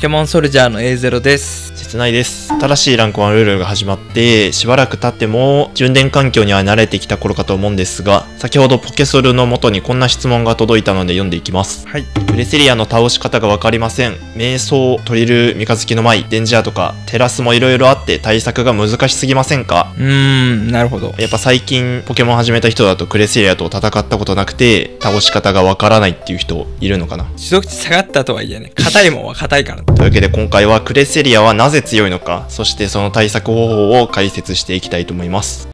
ポケモンソルジャーの A0 です。切ないです。新しいランク1ルールが始まって、しばらく経っても、順伝環境には慣れてきた頃かと思うんですが、先ほどポケソルの元にこんな質問が届いたので読んでいきます。はい。ブレセリアの倒し方がわかりません。瞑想、トリル、三日月の舞、デンジャーとか、テラスも色々あって対策が難しすぎませんか？うーん、なるほど。やっぱ最近ポケモン始めた人だとクレセリアと戦ったことなくて、倒し方がわからないっていう人いるのかな？持続値下がったとはいえね、硬いもんは硬いから。というわけで今回はクレセリアはなぜ強いのか、そしてその対策方法を解説していきたいと思います。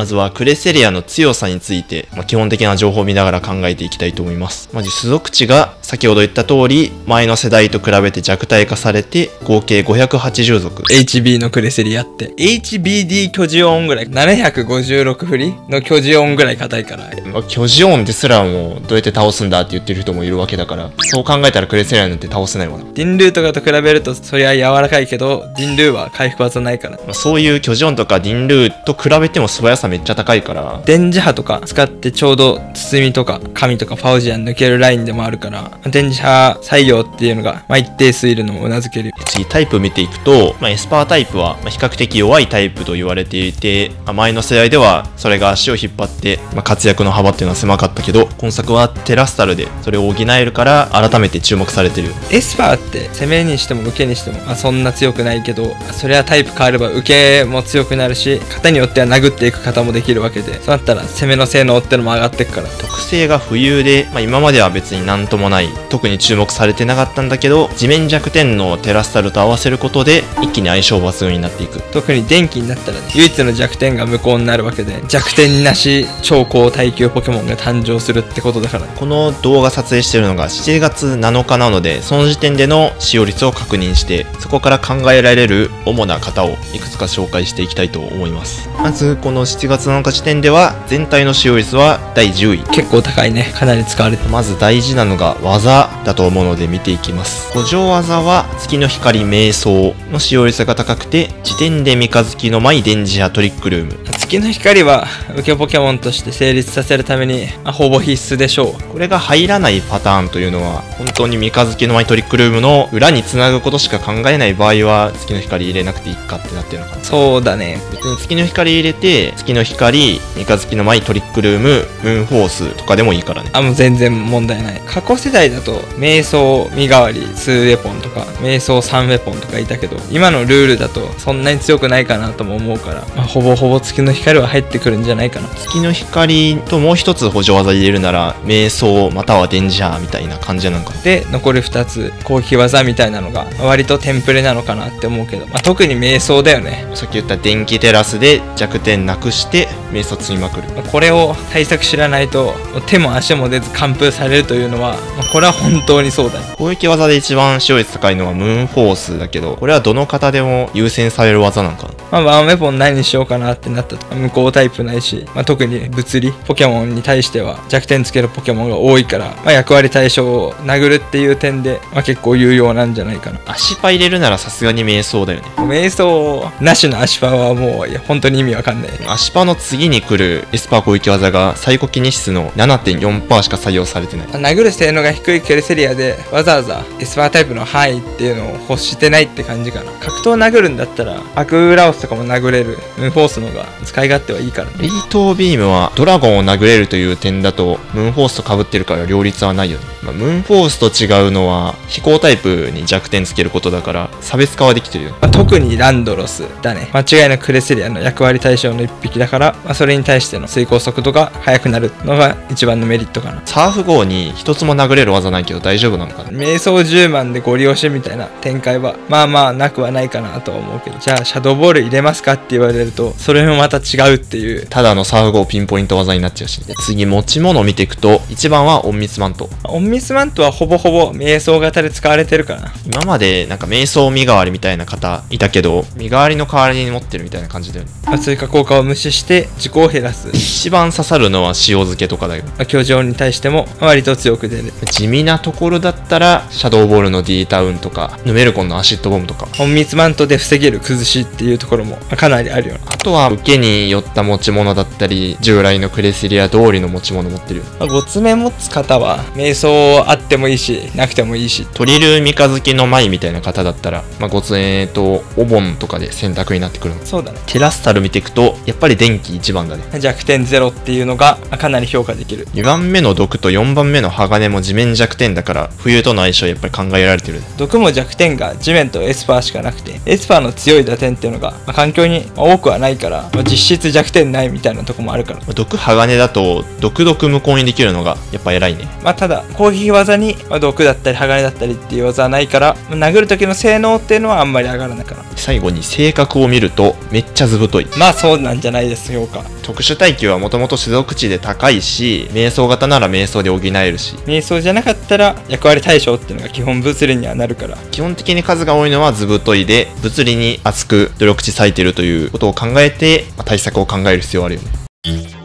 まずはクレセリアの強さについて、まあ基本的な情報を見ながら考えていきたいと思います。まず種族値が先ほど言った通り、前の世代と比べて弱体化されて、合計580族。HB のクレセリアって。HBD 居住音ぐらい。756振りの居住音ぐらい硬いから。まあキョジオーンですらもどうやって倒すんだって言ってる人もいるわけだから、そう考えたらクレセリアなんて倒せないわな。ディンルーとかと比べるとそりゃ柔らかいけど、ディンルーは回復技ないから。まあ、そういうキョジオーンとかディンルーと比べても素早さめっちゃ高いから、電磁波とか使ってちょうどツツミとかカミとかパオジアン抜けるラインでもあるから、電磁波採用っていうのが、まあ、一定数いるのもうなずけるよ。次タイプ見ていくと、まあ、エスパータイプはまあ比較的弱いタイプと言われていて、まあ前の世代ではそれが足を引っ張って、まあ、活躍の幅っていうのは狭かったけど今作はテラスタルでそれを補えるから改めて注目されてるエスパーって攻めにしても受けにしても、まあ、そんな強くないけどそれはタイプ変われば受けも強くなるし型によっては殴っていく型もできるわけで。そうなったら攻めの性能ってのも上がっていくから。特性が浮遊で、まあ、今までは別になんともない特に注目されてなかったんだけど地面弱点のテラスタルと合わせることで一気に相性抜群になっていく。特に電気になったらね唯一の弱点が無効になるわけで弱点なし超高耐久ポケモンが誕生するってことだから。この動画撮影してるのが7月7日なので、その時点での使用率を確認して、そこから考えられる主な型をいくつか紹介していきたいと思います。まず、この7月7日時点では、全体の使用率は第10位。結構高いねかなり使われてるまず大事なのが技だと思うので見ていきます。補助技は月の光瞑想の使用率が高くて、時点で三日月の舞電磁波トリックルーム。月の光は受けポケモンとして成立させるために、まあ、ほぼ必須でしょうこれが入らないパターンというのは、本当に三日月のマイトリックルームの裏に繋ぐことしか考えない場合は、月の光入れなくていいかってなってるのかな。そうだね別に月の光入れて、月の光、三日月のマイトリックルーム、ムーンフォースとかでもいいからね。あもう全然問題ない過去世代だと瞑想身代わり2ウェポンとか瞑想3ウェポンとかいたけど今のルールだとそんなに強くないかなとも思うから、まあ、ほぼほぼ月の光は入ってくるんじゃないかな月の光ともう一つ補助技入れるなら、瞑想または電磁波みたいな感じなのかな。で残り2つ攻撃技みたいなのがまあ割とテンプレなのかなって思うけど、まあ、特に瞑想だよねさっき言った電気テラスで弱点なくして、瞑想積みまくる。まあこれを対策知らないと手も足も出ず完封されるというのは、まあこれは本当にそうだね攻撃技で一番使用率高いのはムーンフォースだけど、これはどの方でも優先される技なんかな。まあ、ワンウェポン何にしようかなってなったと無効タイプないし、まあ、特に物理ポケモンに対しては弱点つけるポケモンが多いから、まあ、役割対象を殴るっていう点で、まあ、結構有用なんじゃないかな足パ入れるならさすがに瞑想だよね。瞑想なしのアシパはもういや本当に意味わかんないアシパの次に来るエスパー攻撃技がサイコキネシスの7.4%しか採用されてない。まあ殴る性能が低いクレセリアでわざわざエスパータイプの範囲っていうのを欲してないって感じかな格闘殴るんだったら悪ラオスとかも殴れるムーンフォースの方が使い勝手はいいからね。冷凍ビームはドラゴンを殴れるという点だとムーンフォースと被ってるから両立はないよね。まあ、ムーンフォースと違うのは飛行タイプに弱点つけることだから差別化はできてるよね。まあ特にランドロスだね。間違いなくクレセリアの役割対象の一匹だから、まあ、それに対しての遂行速度が速くなるのが一番のメリットかな。サーフ号に一つも殴れる技ないけど大丈夫なのかな？瞑想10万でご利用しみたいな展開はまあまあなくはないかなとは思うけど。じゃあシャドーボール入れますかって言われるとそれもまた違うっていうただのサーフ号ピンポイント技になっちゃうし、で次持ち物を見ていくと一番は隠密マント。オンミスマントはほぼほぼ瞑想型で使われてるかな今までなんか瞑想身代わりみたいな方いたけど身代わりの代わりに持ってるみたいな感じだよね。まあ追加効果を無視して自己を減らす、一番刺さるのは塩漬けとかだよ。まあ、居城に対しても割と強く出る地味なところだったらシャドーボールの D タウンとかヌメルコンのアシッドボムとか隠密マントで防げる崩しっていうところもまあかなりあるよねあとは受けにに寄った持ち物だったり従来のクレセリア通りの持ち物持ってるよ。まあ、ごつめ持つ方は瞑想あってもいいしなくてもいいし。トリル三日月の舞みたいな方だったら、まあ、ごつえとお盆とかで選択になってくるの。そうだね。テラスタル見ていくとやっぱり電気一番だね。弱点ゼロっていうのがかなり評価できる。2番目の毒と4番目の鋼も地面弱点だから浮遊との相性やっぱり考えられてる。毒も弱点が地面とエスパーしかなくてエスパーの強い打点っていうのが、まあ環境に多くはないから、まあ実質弱点ないみたいなとこもあるから。毒鋼だと毒毒無効にできるのがやっぱ偉いね。まあただ攻撃技に、まあ、毒だったり鋼だったりっていう技はないから、まあ殴る時の性能っていうのはあんまり上がらないから。最後に性格を見るとめっちゃ図太い。まあそうなんじゃないです評価。特殊耐久はもともと種族値で高いし瞑想型なら瞑想で補えるし。瞑想じゃなかったら役割対象っていうのが基本物理にはなるから。基本的に数が多いのは図太いで物理に厚く努力値割いてるということを考えて、まあ対策を考える必要あるよね。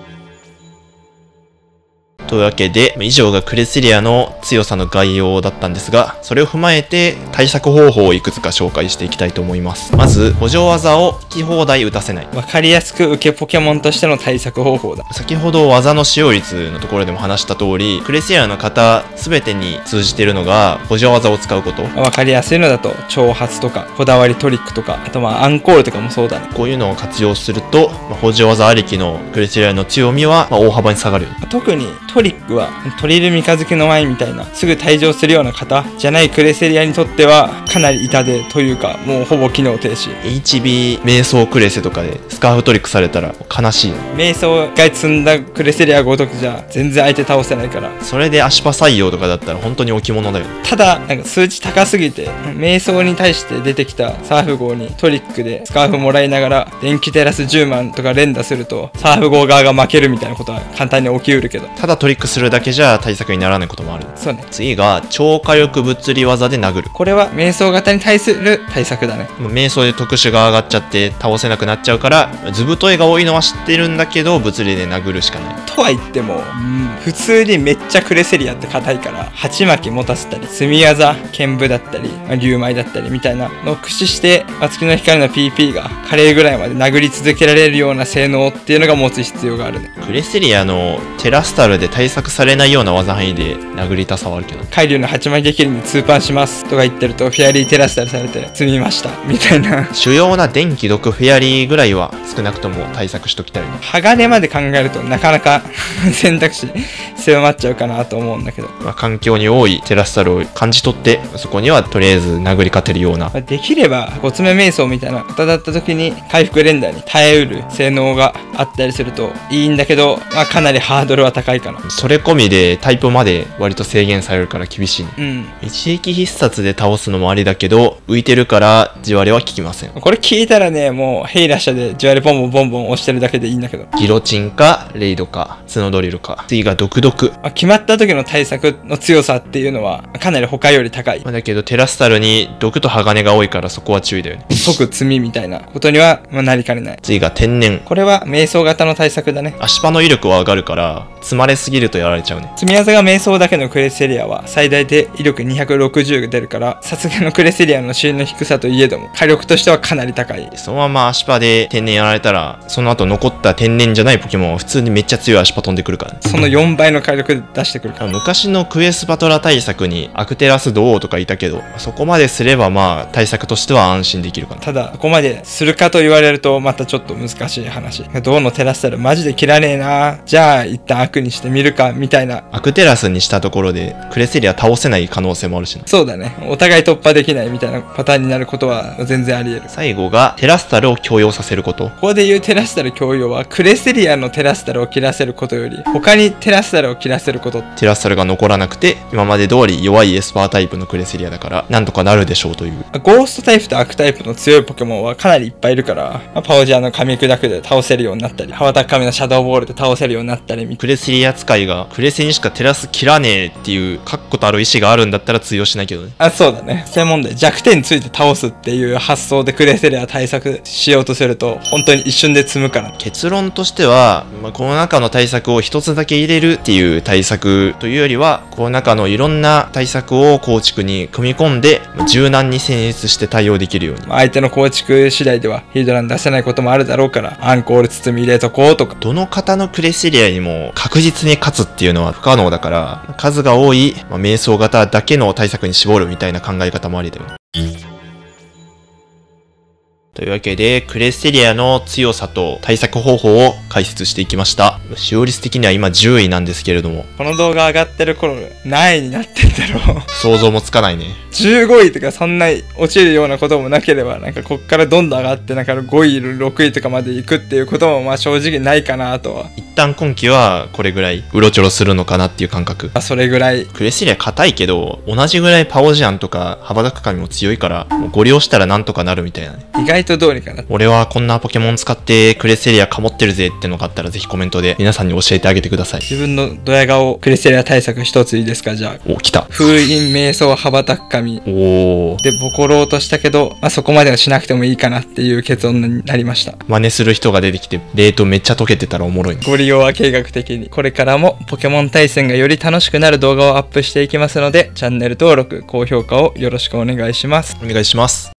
というわけで、以上がクレセリアの強さの概要だったんですが、それを踏まえて対策方法をいくつか紹介していきたいと思います。まず、補助技を引き放題打たせない。分かりやすく受けポケモンとしての対策方法だ先ほど技の使用率のところでも話した通り、クレセリアの方全てに通じているのが補助技を使うこと。分かりやすいのだと挑発とかこだわりトリックとかあとまあアンコールとかもそうだねこういうのを活用すると、まあ補助技ありきのクレセリアの強みは、まあ大幅に下がるよ。特にトリックはトリル三日月の前みたいなすぐ退場するような方じゃないクレセリアにとってはかなり痛手というかもうほぼ機能停止 HB 瞑想クレセとかでスカーフトリックされたら悲しいよ。瞑想が積んだクレセリアごとくじゃ全然相手倒せないからそれで足場採用とかだったら本当に置物だよね。ただなんか数値高すぎて瞑想に対して出てきたサーフ号にトリックでスカーフもらいながら電気テラス10万とか連打するとサーフ号側が負けるみたいなことは簡単に起きうるけどただトリックするだけじゃ対策にならないこともある。そうね次が超火力物理技で殴る。これは瞑想型に対する対策だねもう瞑想で特殊が上がっちゃって倒せなくなっちゃうから、図太いが多いのは知ってるんだけど、物理で殴るしかない。とは言っても、うん普通にめっちゃクレセリアって硬いから鉢巻き持たせたり積み技剣舞だったりまあ竜舞だったりみたいなのを駆使してまあ月の光の PP が華麗ぐらいまで殴り続けられるような性能っていうのが持つ必要があるねクレセリアのテラスタルで対策されないような技範囲で殴りたさはあるけど。海流の鉢巻き切りにツーパンしますとか言ってるとフェアリーテラスタルされて積みましたみたいな主要な電気毒フェアリーぐらいは少なくとも対策しときたいね。鋼まで考えるとなかなか 選択肢狭まっちゃうかなと思うんだけどまあ、環境に多いテラスタルを感じ取って、そこにはとりあえず殴り勝てるようなまあできれば、ごつめ瞑想みたいな方だった時に、回復連打に耐えうる性能があったりするといいんだけど、まあ、かなりハードルは高いかな。それ込みでタイプまで割と制限されるから厳しいね。うん。一撃必殺で倒すのもありだけど、浮いてるから地割れは効きません。これ聞いたらね、もう、ヘイラッシャでジュアルボンボンボンボン押してるだけでいいんだけど、ギロチンか、レイドか、角ドリルか。次が毒毒。まあ、決まった時の対策の強さっていうのは、かなり他より高い。まあだけどテラスタルに毒と鋼が多いからそこは注意だよね。即積みみたいなことには、まあ、なりかねない。次が天然。これは瞑想型の対策だね。足場の威力は上がるから、積まれすぎるとやられちゃうね。積み技が瞑想だけのクレセリアは最大で威力260が出るから、さすがのクレセリアのシーンの低さといえども、火力としてはかなり高い。そのまま足場で天然やられたら、その後残った天然じゃないポケモンは普通にめっちゃ強い足場飛んでくるからね。その4倍の火力で出してくるから。昔のクエスバトラ対策にアクテラスド王とかいたけど、そこまですればまあ対策としては安心できるかな。ただ、ここまでするかと言われると、またちょっと難しい話。銅のテラスタルマジで切らねえな。じゃあ、一旦悪にしてみるか、みたいな。アクテラスにしたところで、クレセリア倒せない可能性もあるしな。そうだね。お互い突破できないみたいなパターンになることは全然あり得る。最後が、テラスタルを強要させること。ここで言うテラスタル強要は、クレセリアのテラスタルを切らせることより、他にテラスタルを切らせること。テラスタルが残らなくて、今まで通り弱いエスパータイプのクレセリアだから、なんとかなるでしょうという。ゴーストタイプと悪タイプの強いポケモンはかなりいっぱいいるから、まあパオジアンの噛み砕くで倒せるようになったり、ハバタクカミのシャドーボールで倒せるようになったりみクレセリア使いが、クレセにしかテラス切らねえっていう、確固たる意志があるんだったら通用しないけどね。あ、そうだね。専門で弱点について倒すっていう発想でクレセリア対策しようとすると、本当に一瞬で積むから。結論としては、まあ、この中の対策を一つだけ入れるっていう対策というよりは、この中のいろんな対策を構築に組み込んで、柔軟に戦術して対応できるように。まあ相手の構築次第ではヒードラン出せないこともあるだろうから、アンコール包み入れとこうとか。どの方のクレセリアにも確実に勝つっていうのは不可能だから、数が多い、まあ、瞑想型だけの対策に絞るみたいな考え方もありだよ。というわけで、クレセリアの強さと対策方法を解説していきました。使用率的には今10位なんですけれども、この動画上がってる頃、何位になってんだろう。想像もつかないね。15位とかそんな落ちるようなこともなければ、なんかこっからどんどん上がって、なんか5位、6位とかまで行くっていうこともまあ正直ないかなとは。一旦今季はこれぐらいうろちょろするのかなっていう感覚。まあそれぐらい。クレセリア硬いけど、同じぐらいパオジアンとか羽ばたく神も強いから、もうご利用したらなんとかなるみたいなね。意外とどうにかな。俺はこんなポケモン使ってクレセリアかもってるぜってのがあったらぜひコメントで皆さんに教えてあげてください。自分のドヤ顔クレセリア対策一ついいですか？じゃあ。お、来た。封印瞑想羽ばたく神。おー。で、ボコろうとしたけど、まあ、そこまではしなくてもいいかなっていう結論になりました。真似する人が出てきて、レートめっちゃ溶けてたらおもろいね。ご利用は計画的に。これからもポケモン対戦がより楽しくなる動画をアップしていきますので、チャンネル登録、高評価をよろしくお願いします。お願いします。